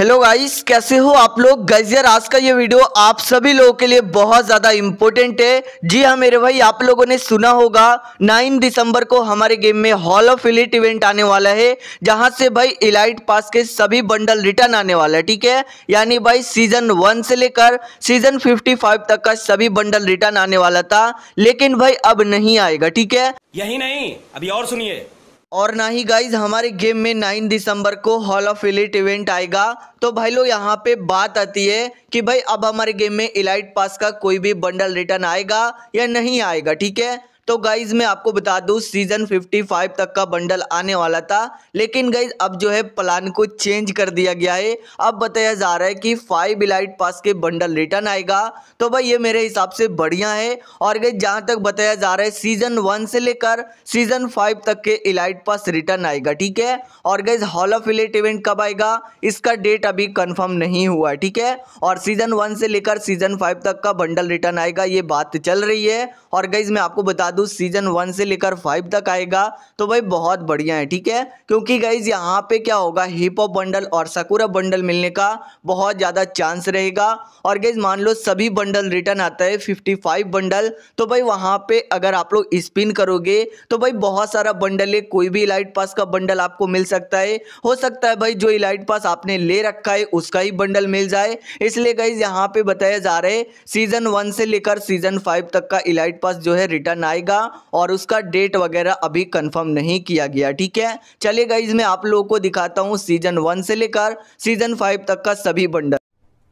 Hello guys कैसे हो आप लोग? गाइस यार, आज का ये वीडियो आप सभी लोगों के लिए बहुत ज़्यादा इम्पोर्टेंट है। जी हाँ मेरे भाई, आप लोगों ने सुना होगा 9 दिसंबर को हमारे गेम में हॉल ऑफ़ इलिट इवेंट आने वाला है, जहाँ से भाई इलाइट पास के सभी बंडल रिटर्न आने वाला है, ठीक है? यानी भाई सीज़न वन से लेकर सीज़न फिफ्टी तक का सभी बंडल रिटर्न आने वाला था, लेकिन भाई अब नहीं आएगा, ठीक है? यही नहीं, अभी और सुनिए। और ना ही गाइज़ हमारे गेम में 9 दिसंबर को हॉल ऑफ़ इलिट इवेंट आएगा। तो भाई लोग, यहाँ पे बात आती है कि भाई अब हमारे गेम में इलाइट पास का कोई भी बंडल रिटर्न आएगा या नहीं आएगा, ठीक है? तो गाइज़ मैं आपको बता दूँ सीज़न 55 तक का बंडल आने वाला था। लेकिन गाइज़ अब जो है प्लान को चेंज कर दिया गया है। अब बताया जा रहा है कि फाइव इलाइट पास के बंडल रिटर्न आएगा। तो भाई, ये मेरे हिसाब से बढ़िया है। और गाइज़ जहाँ तक बताया जा रहा है सीज़न वन से लेकर सीज़न फाइव तक के इलाइट पास रिटर्न आएगा, ठीक है? और guys hall of elite event कब आएगा? इसका डेट अभी कन्फर्म नहीं हुआ, ठीक है? और सीज़न वन से लेकर सीज़न फाइव तक का बंडल रिटर्न आएगा, ये बात चल रही है। और गाइज़ मैं आपको बता दूँ सीज़न वन से लेकर फाइव तक आएगा तो भाई बहुत बढ़िया है, ठीक है? क्योंकि गाइज़ यहाँ पे क्या होगा हिप हॉप बंडल और सकुरा बंडल मिलने का बहुत ज़्यादा चांस रहेगा। और गाइज़ मान लो सभी बंडल रिटर्न आता है फिफ्टी फाइव बंडल तो भाई वहाँ पे अगर आप लोग स्पिन करोगे तो भाई बहुत सारा बंडल है, कोई भी इलाइट पास का बंडल आपको मिल सकता है। हो सकता है भाई जो इलाइट पास आपने ले रखा है, उसका ही बंडल मिल जाए। इसलिए गाइज़ यहाँ पे बताया जा रहा है सीज़न वन से लेकर सीज़न फाइव तक का इलाइट पास जो है रिटर्न आएगा। और उसका डेट वगैरह अभी कंफर्म नहीं किया गया, ठीक है? चलिए गाइज़ मैं आप लोगों को दिखाता हूँ सीज़न वन से लेकर सीज़न फाइव तक का सभी बंडल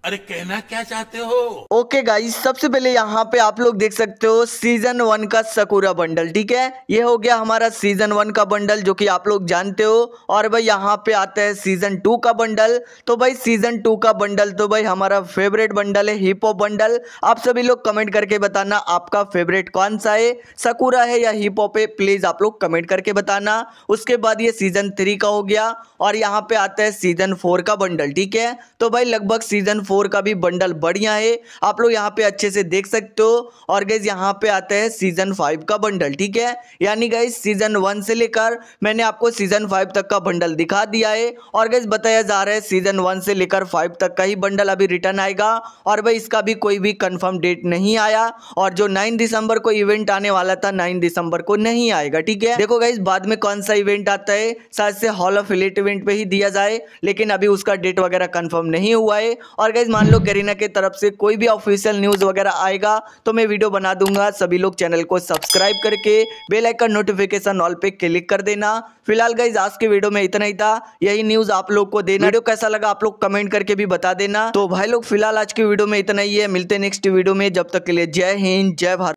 अरे कहना क्या चाहते हो? ओके गाइस सबसे पहले यहाँ पे आप लोग देख सकते हो सीज़न वन का सकुरा बंडल ठीक है? ये हो गया हमारा सीज़न वन का बंडल जो कि आप लोग जानते हो। और भाई, यहाँ पे आता है सीज़न टू का बंडल तो भाई सीज़न टू का बंडल तो भाई, हमारा फेवरेट बंडल है हिपो बंडल आप सभी लोग कमेंट करके बताना, आपका फेवरेट कौन सा है? सकुरा है या हिपो पे प्लीज़ आप लोग कमेंट करके बताना। उसके बाद ये सीज़न थ्री का हो गया। और यहाँ पे आता है सीज़न फोर का बंडल ठीक है? तो भाई, लगभग सीज़न फोर का भी बंडल बढ़िया है। आप लोग यहाँ पे अच्छे से देख सकते हो। और गैस यहाँ पे आता है सीज़न फाइव का बंडल, ठीक है? यानी गैस सीज़न वन से लेकर मैंने आपको सीज़न फाइव तक का बंडल दिखा दिया है। और गैस बताया जा रहा है सीज़न वन से लेकर फाइव तक का ही बंडल अभी रिटर्न आएगा। और भाई, इसका भी कोई भी कंफर्म डेट नहीं आया। और जो नाइन दिसंबर को इवेंट आने वाला था नाइन दिसंबर को नहीं आएगा, ठीक है? देखो गाइज़ बाद में कौन सा इवेंट आता है, शायद से हॉल ऑफ़ इलेट इवेंट पे ही दिया जाए। लेकिन अभी उसका डेट वगैरह कंफर्म नहीं हुआ है। और गाइज़ मान लो करीना के तरफ़ से कोई भी ऑफिशियल न्यूज़ वगैरह आएगा तो मैं वीडियो बना दूँगा। सभी लोग चैनल को सब्सक्राइब करके बेल आइकन नोटिफिकेशन ऑल पे क्लिक कर देना। फ़िलहाल गाइज़ आज के वीडियो में इतना ही था। यही न्यूज़ आप लोग को देना। वीडियो कैसा लगा आप लोग कमेंट करके भी बता देना। तो भाई लोग, फ़िलहाल आज के वीडियो में इतना ही है। मिलते नेक्स्ट वीडियो में। जब तक के लिए जय हिंद, जय भारत।